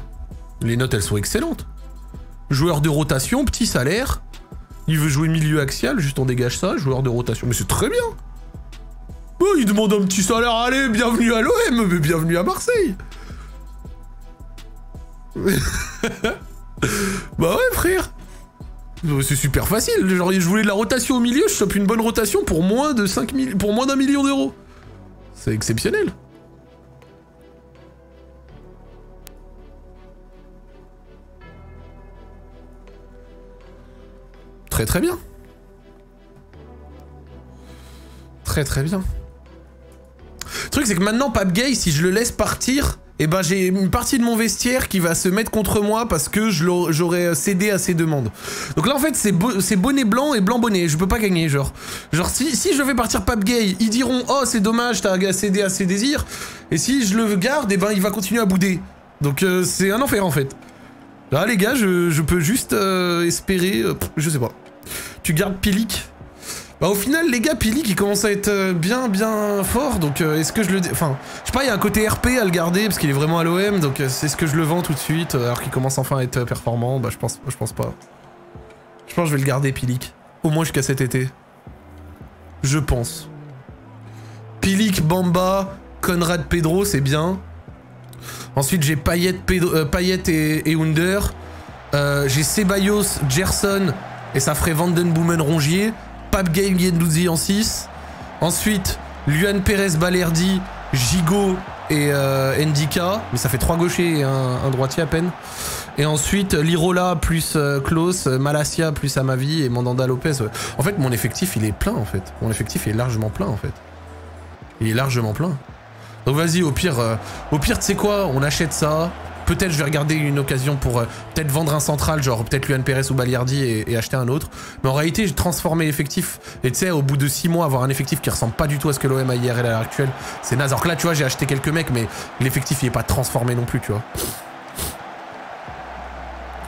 Les notes elles sont excellentes. Joueur de rotation, petit salaire. Il veut jouer milieu axial, juste on dégage ça, joueur de rotation. Mais c'est très bien. Oh, il demande un petit salaire, allez, bienvenue à l'OM, mais bienvenue à Marseille. bah ouais, frère. C'est super facile. Genre, je voulais de la rotation au milieu, je chope une bonne rotation pour moins de 5 pour moins d'un million d'euros. C'est exceptionnel. Très très bien. Très très bien. Le truc c'est que maintenant Pape Gay, si je le laisse partir, et ben j'ai une partie de mon vestiaire qui va se mettre contre moi parce que j'aurais cédé à ses demandes. Donc là en fait c'est bonnet blanc et blanc bonnet, je peux pas gagner genre. Genre si, je fais partir Pape Gay, ils diront oh c'est dommage t'as cédé à ses désirs. Et si je le garde, et ben il va continuer à bouder. Donc euh, c'est un enfer en fait. Là les gars je, peux juste euh, espérer, euh, je sais pas. Tu gardes Pilik bah au final les gars Pili qui commence à être euh, bien bien fort donc euh, est-ce que je le... Enfin je sais pas il y a un côté RP à le garder parce qu'il est vraiment à l'OM donc euh, c'est ce que je le vends tout de suite alors qu'il commence enfin à être performant bah je pense, je pense pas. Je pense que je vais le garder Pilik. Au moins jusqu'à cet été. Je pense. Pilik, Bamba, Conrad Pedro c'est bien. Ensuite j'ai Payet, Payet et, et Under. j'ai Ceballos, Gerson et ça ferait Vandenboomen Rongier. Pape Game Gendouzi en 6. Ensuite, Luan Perez Balerdi, Gigot et euh, Ndika. Mais ça fait 3 gauchers et un, droitier à peine. Et ensuite, Lirola plus euh, Klaus, Malasia plus Amavi et Mandanda Lopez. En fait, mon effectif, il est plein en fait. Mon effectif est largement plein en fait. Il est largement plein. Donc vas-y, au pire, euh, au pire, tu sais quoi, on achète ça, Peut-être je vais regarder une occasion pour euh, peut-être vendre un central, genre peut-être Luan Perez ou Baliardi et, acheter un autre. Mais en réalité, j'ai transformé l'effectif. Et tu sais, au bout de 6 mois, avoir un effectif qui ressemble pas du tout à ce que l'OM a IRL à l'heure actuelle, c'est naze. Alors que là, tu vois, j'ai acheté quelques mecs, mais l'effectif, il est pas transformé non plus, tu vois.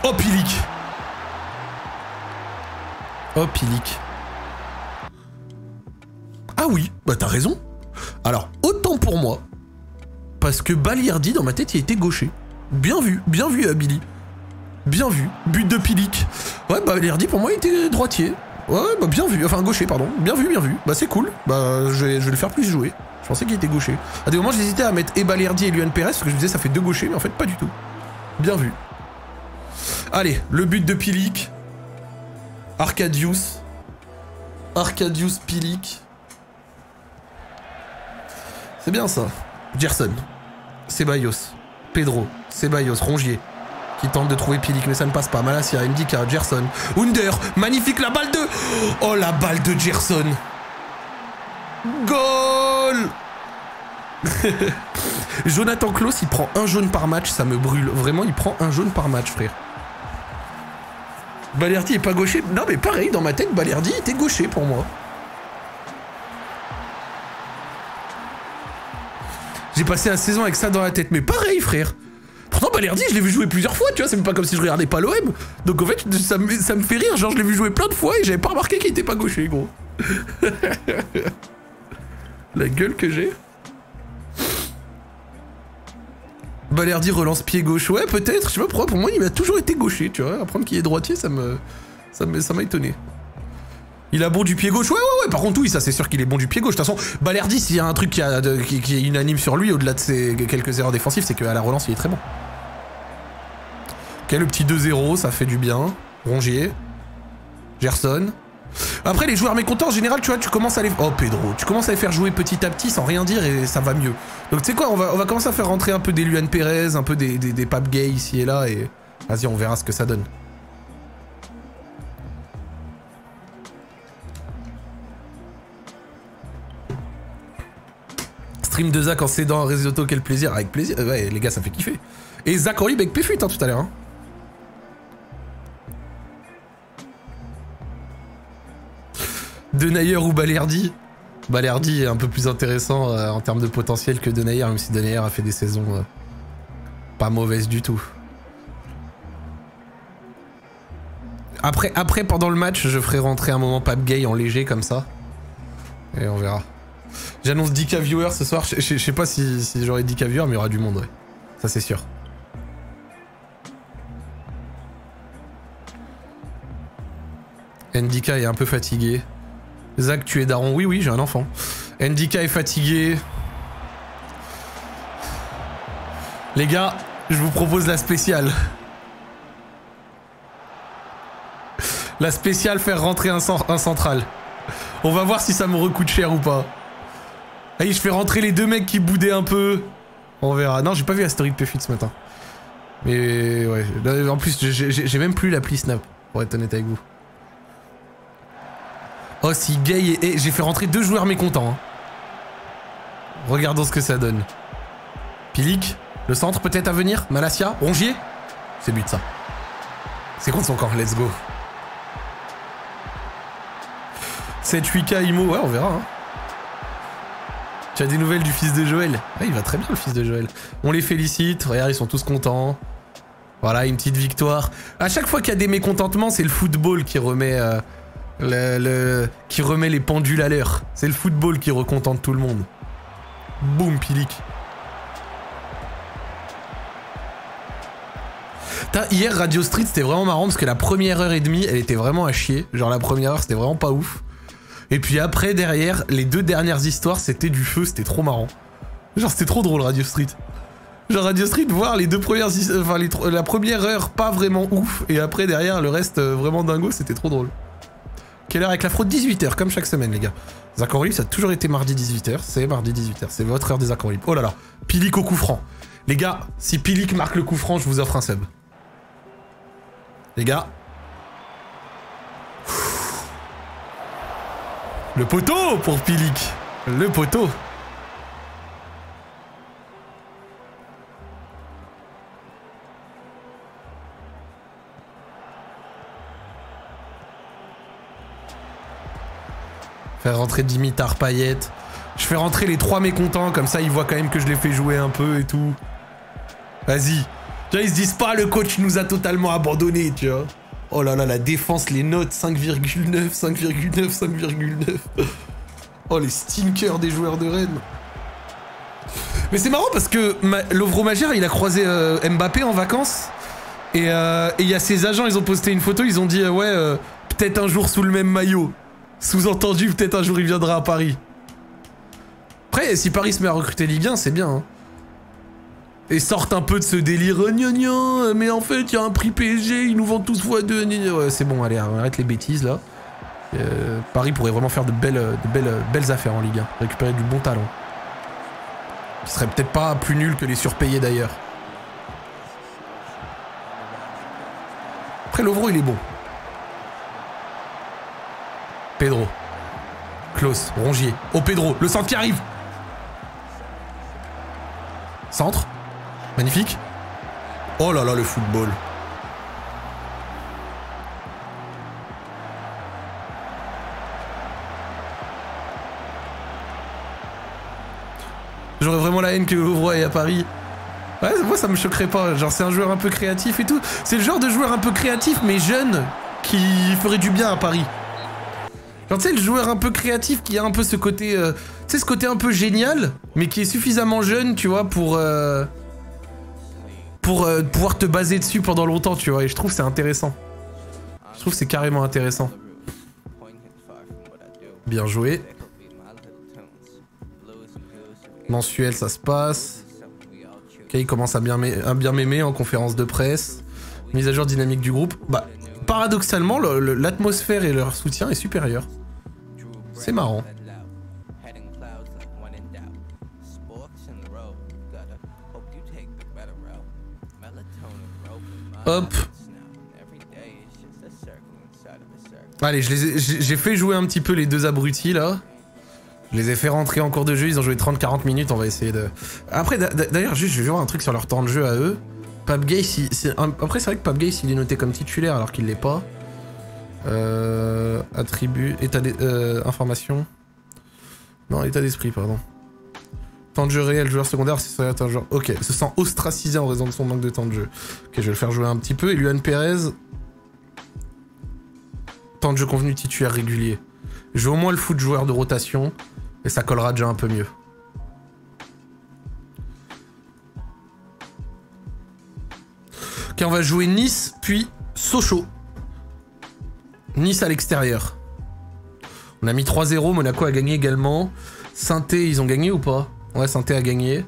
Oh, Pilic Oh, Pilic. Ah oui, bah t'as raison. Alors, autant pour moi, parce que Baliardi, dans ma tête, il était gaucher. Bien vu, bien vu à Billy. Bien vu. But de Pilic. Ouais, bah dit pour moi il était droitier. Ouais, bah bien vu. Enfin gaucher, pardon. Bien vu, bien vu. Bah c'est cool. Bah je vais, le faire plus jouer. Je pensais qu'il était gaucher. À des moments j'hésitais à mettre et Balerdi et Luan Perez parce que je disais ça fait deux gauchers, mais en fait pas du tout. Bien vu. Allez, le but de Pilic. Arcadius. Arcadius Pilic. C'est bien ça. Gerson. Ceballos. Pedro, Ceballos, Rongier, qui tente de trouver Pilik, mais ça ne passe pas. Malasia, Indika, Gerson, Under, magnifique la balle de... Oh, la balle de Gerson Goal Jonathan Klaus, il prend un jaune par match, ça me brûle. Vraiment, il prend un jaune par match, frère. Balerdi est pas gaucher. Non, mais pareil, dans ma tête, Balerdi était gaucher pour moi. J'ai passé la saison avec ça dans la tête. Mais pareil, frère. Pourtant, Balerdi, je l'ai vu jouer plusieurs fois, tu vois. C'est pas comme si je regardais pas l'OM. Donc en fait, ça me, fait rire. Genre, je l'ai vu jouer plein de fois et j'avais pas remarqué qu'il était pas gaucher, gros. la gueule que j'ai. Balerdi relance pied gauche. Ouais, peut-être. Je sais pas pourquoi. Pour moi, il m'a toujours été gaucher, tu vois. Apprendre qu'il est droitier, ça me. Ça m'a étonné. Il a bon du pied gauche. Ouais, ouais, ouais. Par contre, oui, ça, c'est sûr qu'il est bon du pied gauche. De toute façon, Balerdi, s'il y a un truc qui, est unanime sur lui, au-delà de ses quelques erreurs défensives, c'est qu'à la relance, il est très bon. Ok, le petit 2-0, ça fait du bien. Rongier. Gerson. Après, les joueurs mécontents, en général, tu vois, tu commences à les... Oh, Pedro. Tu commences à les faire jouer petit à petit sans rien dire et ça va mieux. Donc, tu sais quoi, on va, commencer à faire rentrer un peu des Luan Perez, un peu des, des, des ici et là et... Vas-y, on verra ce que ça donne. De Zach en cédant risotto, quel plaisir. Avec plaisir. Ouais, les gars, ça fait kiffer. Et Zach Oli avec Péfut tout à l'heure. Hein. Denayer ou Balerdi? Balerdi est un peu plus intéressant euh, en termes de potentiel que Denayer, même si Denayer a fait des saisons euh, pas mauvaises du tout. Après, après, pendant le match, je ferai rentrer un moment Pape Gay en léger comme ça. Et on verra. J'annonce 10k viewers ce soir. Je sais pas si, j'aurai 10k viewers, mais il y aura du monde. Ça, c'est sûr. Ndika est un peu fatigué. Zach, tu es daron Oui, oui, j'ai un enfant. Ndika est fatigué. Les gars, je vous propose la spéciale. La spéciale faire rentrer un, un central. On va voir si ça me recoute cher ou pas. Allez, je fais rentrer les deux mecs qui boudaient un peu. On verra. Non, j'ai pas vu la story de Puffit ce matin. Mais ouais. En plus, j'ai même plus l'appli Snap, pour être honnête avec vous. Oh, si gay et... J'ai fait rentrer deux joueurs mécontents. Hein. Regardons ce que ça donne. Pilic Le centre peut-être à venir? Malasia? Rongier? C'est but ça. C'est contre son camp, let's go. 7-8K Imo, ouais on verra. Hein. Tu as des nouvelles du fils de Joël Ouais il va très bien le fils de Joël. On les félicite, regarde ils sont tous contents. Voilà, une petite victoire. À chaque fois qu'il y a des mécontentements, c'est le football qui remet, euh, le, qui remet les pendules à l'heure. C'est le football qui recontente tout le monde. Boum, Pilic. Hier, Radio Street, c'était vraiment marrant parce que la première heure et demie, elle était vraiment à chier. Genre, la première heure, c'était vraiment pas ouf. Et puis après, derrière, les deux dernières histoires, c'était du feu, c'était trop marrant. Genre, c'était trop drôle, Radio Street. Genre Radio Street, voir les deux premières, enfin la première heure pas vraiment ouf, et après derrière le reste euh, vraiment dingo, c'était trop drôle. Quelle heure avec la fraude? 18h, comme chaque semaine les gars. Accords ça a toujours été mardi 18h, c'est mardi 18h, c'est votre heure des accords Oh là là, Pilic au coup franc. Les gars, si Pilic marque le coup franc, je vous offre un sub. Les gars. Le poteau pour Pilic. Le poteau. Faire rentrer Dimitar Payet. Je fais rentrer les trois mécontents, comme ça ils voient quand même que je les fais jouer un peu et tout. Vas-y. Ils se disent pas le coach nous a totalement abandonné, tu vois. Oh là là, la défense, les notes 5,9, 5,9, 5,9. Oh les stinkers des joueurs de Rennes. Mais c'est marrant parce que Lovro Magère, il a croisé euh, Mbappé en vacances. Euh, et il y a ses agents, ils ont posté une photo, ils ont dit euh, ouais, peut-être un jour sous le même maillot. Sous-entendu, peut-être un jour il viendra à Paris. Après, si Paris se met à recruter Ligue 1, c'est bien. Hein. Et sortent un peu de ce délire, gna mais en fait, il y a un prix PSG, ils nous vendent tous fois deux. Ouais, c'est bon, allez, arrête les bêtises là. Euh, Paris pourrait vraiment faire de belles, belles, affaires en Ligue 1, récupérer du bon talent. Qui serait peut-être pas plus nul que les surpayés d'ailleurs. Après, Lovro, il est bon. Pedro. Klaus, Rongier. Oh Pedro, le centre qui arrive Centre. Magnifique. Oh là là, le football. J'aurais vraiment la haine que Ouvroy est à Paris. Ouais, moi ça me choquerait pas. Genre, c'est un joueur un peu créatif et tout. C'est le genre de joueur un peu créatif mais jeune qui ferait du bien à Paris. Genre, tu sais, le joueur un peu créatif qui a un peu ce côté. Euh, tu sais, ce côté un peu génial, mais qui est suffisamment jeune, tu vois, pour. Euh, pour euh, pouvoir te baser dessus pendant longtemps, tu vois. Et je trouve c'est intéressant. Je trouve c'est carrément intéressant. Bien joué. Mensuel, ça se passe. Ok, il commence à bien m'aimer en conférence de presse. Mise à jour dynamique du groupe. Bah, paradoxalement, l'atmosphère et leur soutien est supérieur. C'est marrant. Hop. Allez, j'ai fait jouer un petit peu les deux abrutis là. Je les ai fait rentrer en cours de jeu, ils ont joué 30-40 minutes, on va essayer de... Après, d'ailleurs, juste, je vais voir un truc sur leur temps de jeu à eux. Papgay, après c'est vrai que Papgay, il est noté comme titulaire alors qu'il l'est pas. Euh, attribut, état des euh. Non, état d'esprit, pardon. Temps de jeu réel, joueur secondaire, c'est un joueur. Ok, se sent ostracisé en raison de son manque de temps de jeu. Ok, je vais le faire jouer un petit peu. Et Luan Perez. Temps de jeu convenu titulaire régulier. Je vais au moins le foot joueur de rotation. Et ça collera déjà un peu mieux. Ok, on va jouer Nice, puis Sochaux. Nice à l'extérieur. On a mis 3-0, Monaco a gagné également. saint ils ont gagné ou pas? Ouais, saint a gagné.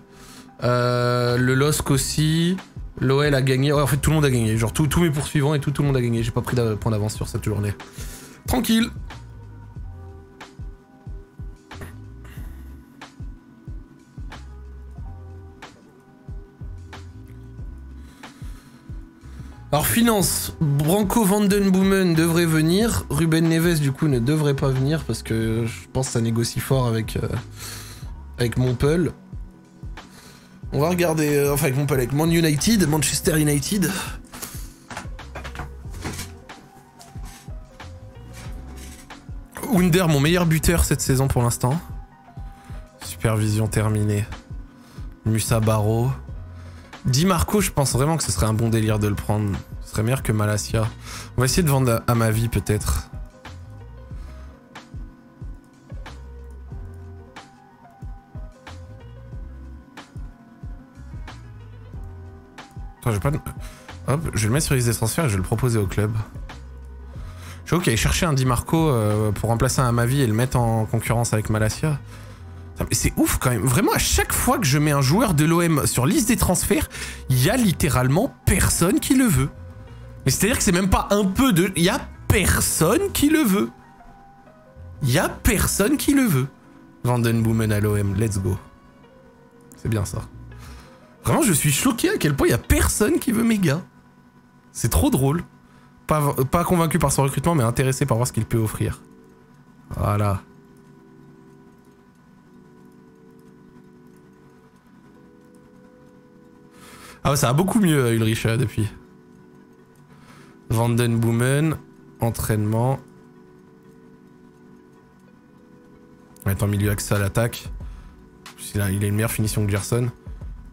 Euh, le LOSC aussi. L'OL a gagné. Ouais, en fait, tout le monde a gagné. Genre, tous mes poursuivants et tout, tout le monde a gagné. J'ai pas pris de point d'avance sur cette journée. Tranquille. Alors finance, Branco Vandenboomen devrait venir, Ruben Neves du coup ne devrait pas venir parce que je pense que ça négocie fort avec, euh, avec. On va regarder, euh, enfin avec mon palais, Man United, Manchester United. Under, mon meilleur buteur cette saison pour l'instant. Supervision terminée. Musa Barro. Di Marco, je pense vraiment que ce serait un bon délire de le prendre. Ce serait meilleur que Malasia. On va essayer de vendre à ma vie peut-être. Attends, je vais pas... Hop, je vais le mettre sur liste des transferts et je vais le proposer au club. Je vais ok, chercher un Di Marco euh, pour remplacer un Amavi et le mettre en concurrence avec Malasia. C'est ouf quand même. Vraiment, à chaque fois que je mets un joueur de l'OM sur liste des transferts, il y a littéralement personne qui le veut. Mais c'est-à-dire que c'est même pas un peu de... Il y a personne qui le veut. Il y a personne qui le veut. Vandenboomen à l'OM, let's go. C'est bien ça. Vraiment, je suis choqué à quel point il y a personne qui veut mes gars. C'est trop drôle. Pas, convaincu par son recrutement, mais intéressé par voir ce qu'il peut offrir. Voilà. Ah ça va beaucoup mieux Ulrich euh, depuis. Vandenboomen, entraînement. Être en milieu axe à l'attaque. Il a une meilleure finition que Gerson.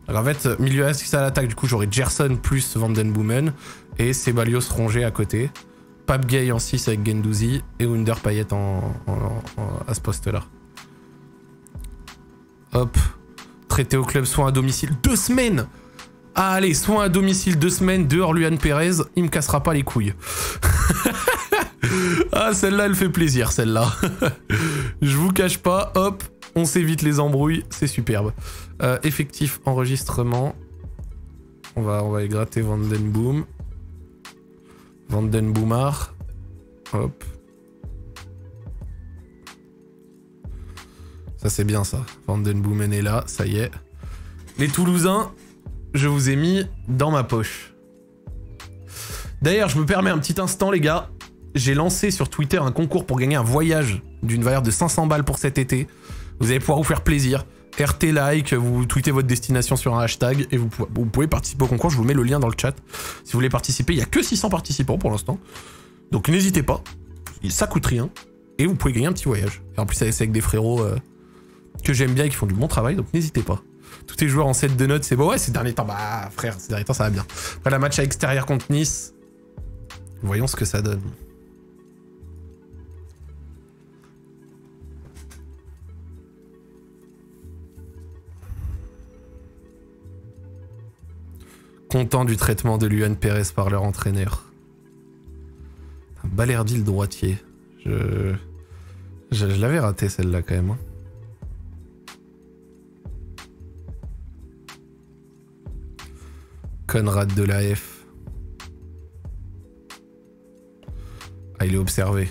Alors en fait, milieu axe à l'attaque, du coup j'aurai Gerson plus Vandenboomen et Sebalios rongé à côté. Pape Gay en 6 avec Gendouzi et Wunder Payet en, à ce poste-là. Hop. Traité au club, soin à domicile. Deux semaines ah, allez, soin à domicile deux semaines, dehors Luan Perez, il me cassera pas les couilles. ah, celle-là, elle fait plaisir, celle-là. Je vous cache pas, hop, on s'évite les embrouilles, c'est superbe. Euh, effectif enregistrement. On va, on va gratter Vandenboom. Vandenboomar. Hop. Ça c'est bien ça. Vandenboomen est là, ça y est. Les Toulousains, je vous ai mis dans ma poche. D'ailleurs, je me permets un petit instant, les gars. J'ai lancé sur Twitter un concours pour gagner un voyage d'une valeur de 500 balles pour cet été. Vous allez pouvoir vous faire plaisir. RT like, vous tweetez votre destination sur un hashtag et vous, pouvez participer au concours. Je vous mets le lien dans le chat. Si vous voulez participer, il n'y a que 600 participants pour l'instant. Donc n'hésitez pas. Ça coûte rien. Et vous pouvez gagner un petit voyage. Et en plus, c'est avec des frérots euh, que j'aime bien et qui font du bon travail. Donc n'hésitez pas. Tous les joueurs en 7 de notes, c'est bon. Ouais, ces derniers temps, bah frère, ces derniers temps, ça va bien. Après la match à extérieur contre Nice, voyons ce que ça donne. Content du traitement de Luan Perez par leur entraîneur. Balerdi le droitier. Je, je, l'avais raté celle-là quand même. Hein. Conrad de la F. Ah, il est observé.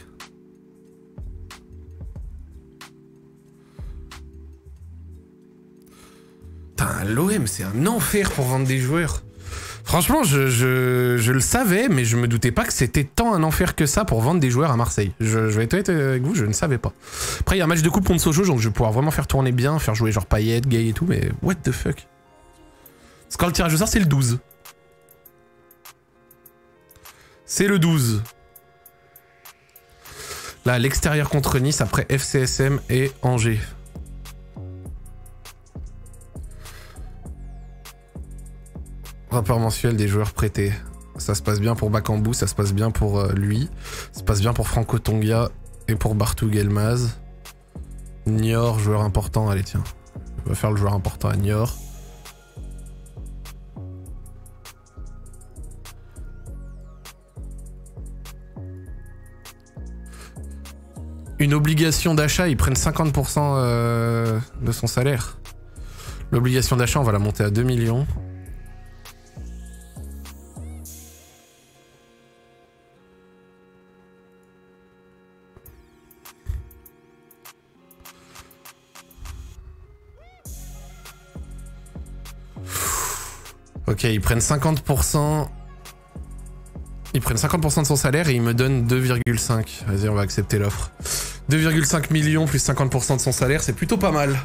L'OM, c'est un enfer pour vendre des joueurs. Franchement, je, le savais, mais je me doutais pas que c'était tant un enfer que ça pour vendre des joueurs à Marseille. Je, vais être honnête avec vous, je ne savais pas. Après, il y a un match de coupe contre Sochaux, donc je vais pouvoir vraiment faire tourner bien, faire jouer genre Payet, Gay et tout, mais what the fuck? Parce que quand le tirage au sort, c'est le 12. C'est le 12. Là, l'extérieur contre Nice après FCSM et Angers. Rapport mensuel des joueurs prêtés. Ça se passe bien pour Bakambu, ça se passe bien pour euh, lui. Ça se passe bien pour Franco Tonga et pour Bartou Gelmaz. Niort, joueur important. Allez, tiens. On va faire le joueur important à Niort. une obligation d'achat, ils prennent 50% euh, de son salaire. L'obligation d'achat, on va la monter à 2 millions. Ok, ils prennent 50%. Ils prennent 50% de son salaire et ils me donnent 2,5. Vas-y, on va accepter l'offre. 2,5 millions plus 50% de son salaire, c'est plutôt pas mal.